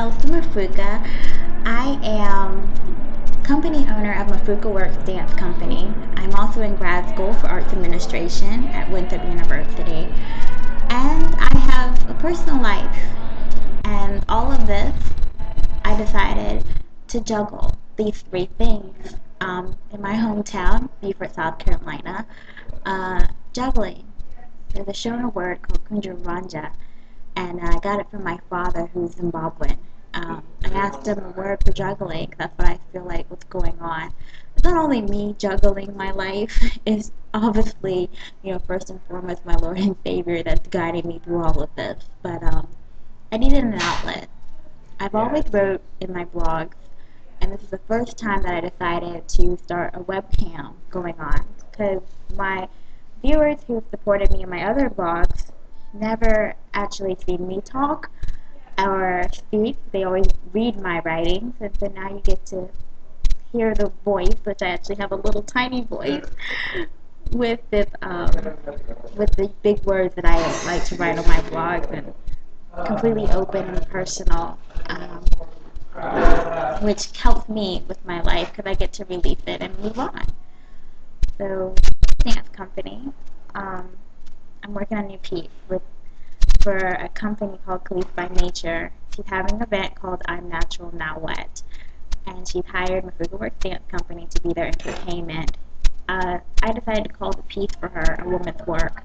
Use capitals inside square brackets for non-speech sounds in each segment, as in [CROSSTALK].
Elsa Mufuka. I am company owner of Mufuka Works Dance Company. I'm also in grad school for arts administration at Winthrop University. And I have a personal life. And all of this, I decided to juggle these three things um, in my hometown, Beaufort, South Carolina, uh, juggling. There's a Shona word called Kunjaranja, and I got it from my father, who's Zimbabwean. Um, I asked him a word for juggling. That's what I feel like was going on. It's not only me juggling my life, [LAUGHS] it's obviously, you know, first and foremost, my Lord and Savior that's guiding me through all of this. But um, I needed an outlet. I've always wrote in my blogs, and this is the first time that I decided to start a webcam going on because my viewers who supported me in my other blogs never actually seen me talk or speak. They always read my writings, and so now you get to hear the voice, which I actually have a little tiny voice, with the um, with the big words that I like to write on my blogs and completely open and personal, um, which helps me with my life because I get to release it and move on. So, dance company. Um, I'm working on a new piece with for a company called Khalees by Nature. She's having an event called I'm Natural Now What, and she's hired Mufuka Works Company to be their entertainment. Uh, I decided to call the piece for her A Woman's Work.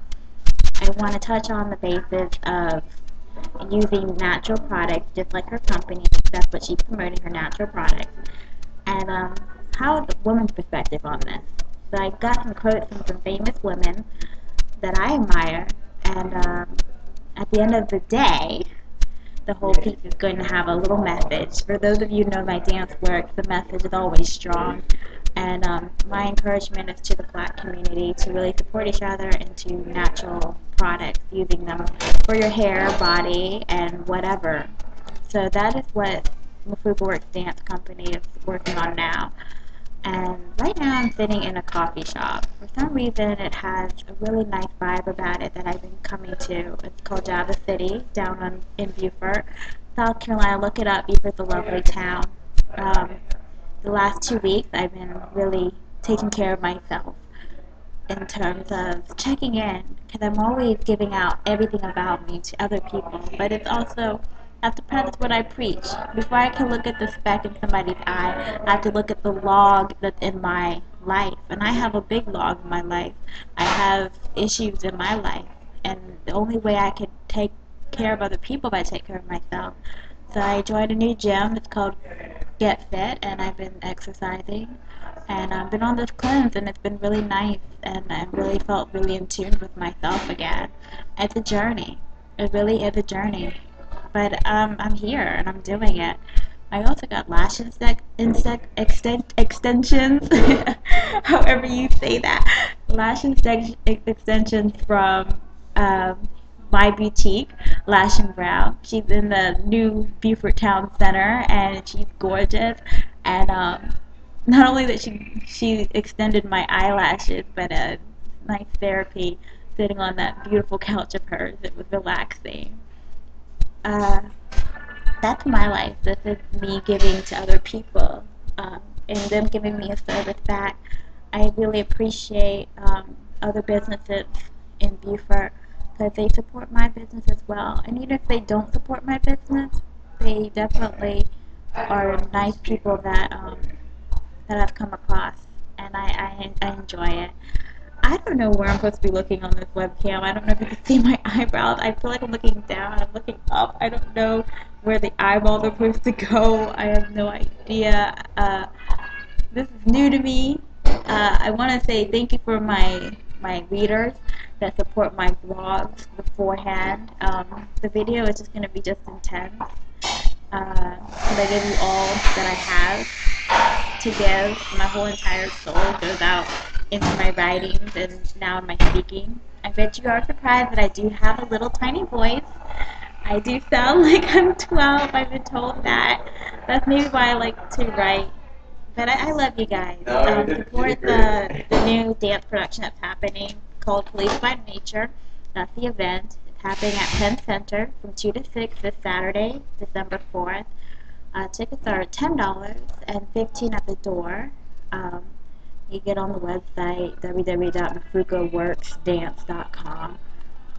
I want to touch on the basis of using natural products, just like her company. That's what she's promoting, her natural products. And um, how the woman's perspective on this. So I got some quotes from some famous women that I admire, and um, at the end of the day, the whole piece is going to have a little message. For those of you who know my dance work, the message is always strong. And um, my encouragement is to the black community to really support each other into natural products, using them for your hair, body, and whatever. So that is what Mufuka Works Dance Company is working on now. And right now I'm sitting in a coffee shop. For some reason it has a really nice vibe about it that I've been coming to. It's called Java City down on, in Beaufort, South Carolina. Look it up. Beaufort's a lovely town. Um, the last two weeks I've been really taking care of myself in terms of checking in because I'm always giving out everything about me to other people. But it's also have to practice what I preach. Before I can look at the speck in somebody's eye, I have to look at the log that's in my life. And I have a big log in my life. I have issues in my life. And the only way I can take care of other people by take care of myself. So I joined a new gym. It's called Get Fit, and I've been exercising. And I've been on this cleanse, and it's been really nice. And I really felt really in tune with myself again. It's a journey. It really is a journey but um, I'm here and I'm doing it. I also got lash insect, insect extent, extensions, [LAUGHS] however you say that, lash insect extensions from um, my boutique, Lash and Brow. She's in the new Beaufort Town Center and she's gorgeous. And um, not only that she she extended my eyelashes, but a nice therapy sitting on that beautiful couch of hers. It was relaxing uh, that's my life. This is me giving to other people um, and them giving me a service back. I really appreciate um, other businesses in Beaufort because they support my business as well. And even if they don't support my business, they definitely are nice people that um, that I've come across, and I, I, I enjoy it. I don't know where I'm supposed to be looking on this webcam. I don't know if you can see my [LAUGHS] eyebrows. I feel like I'm looking down. I'm looking up. I don't know where the eyeballs are supposed to go. I have no idea. Uh, this is new to me. Uh, I want to say thank you for my my readers that support my blogs beforehand. Um, the video is just going to be just intense. Uh, I give you all that I have to give. My whole entire soul goes out into my writings and now in my speaking. I bet you are surprised that I do have a little tiny voice. I do sound [LAUGHS] like I'm 12. I've been told that. That's maybe why I like to write. But I, I love you guys. Um, support the, the new dance production that's happening called Khalees by Nature. That's the event. It's happening at Penn Center from 2 to 6 this Saturday, December 4th. Uh, tickets are ten dollars and fifteen at the door. Um, you get on the website www.mufukaworksdance.com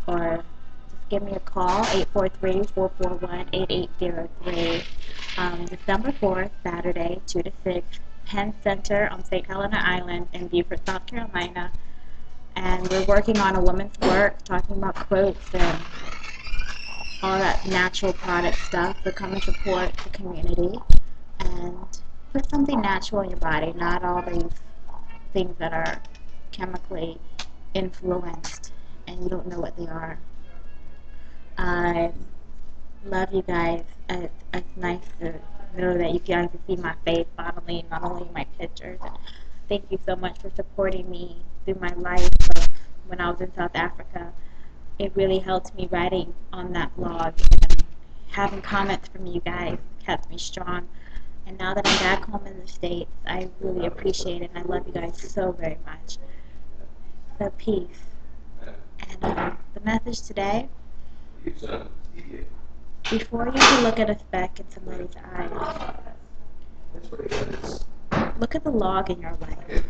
or just give me a call 843-441-8803. Um, December 4th, Saturday, 2 to 6, Penn Center on St. Helena Island in Beaufort, South Carolina. And we're working on a woman's work, talking about quotes and all that natural product stuff. So come and support the community and put something natural in your body, not all these things that are chemically influenced and you don't know what they are. I love you guys. It's, nice to know that you guys can see my face bodily, not only my pictures. Thank you so much for supporting me through my life when I was in South Africa. It really helped me writing on that blog and having comments from you guys kept me strong. And now that I'm back home in the States, I really appreciate it and I love you guys so very much. So peace. And um, the message today, before you can look at a speck in somebody's eyes, look at the log in your life.